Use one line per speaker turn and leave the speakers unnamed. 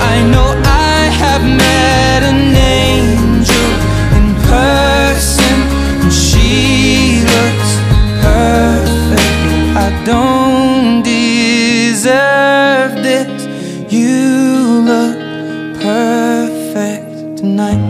I know I have met an angel in person, and she looks perfect. I don't deserve this. You look perfect tonight.